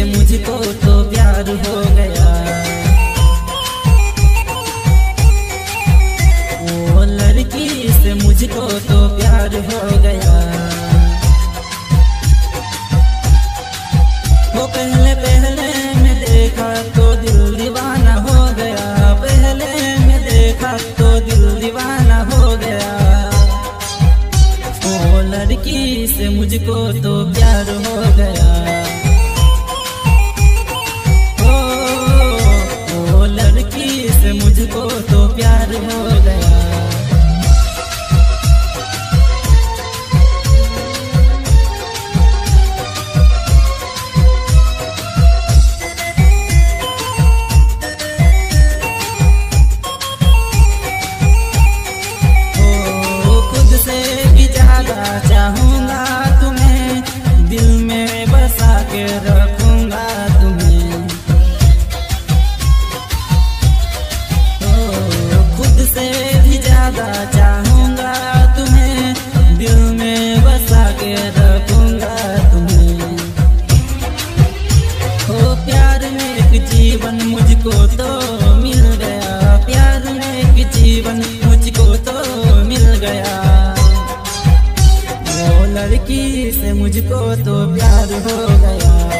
से मुझको तो प्यार हो गया। वो लड़की से मुझको तो प्यार हो गया। वो पहले पहले में देखा तो दिल दीवाना हो गया। पहले में देखा तो दिल दीवाना हो गया। वो लड़की से मुझको तो प्यार हो गया। मुझको तो मिल गया। प्यार में एक जीवन मुझको तो मिल गया। वो लड़की से मुझको तो प्यार हो गया।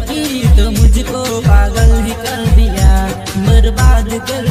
की तो मुझको पागल ही कर दिया बर्बाद कर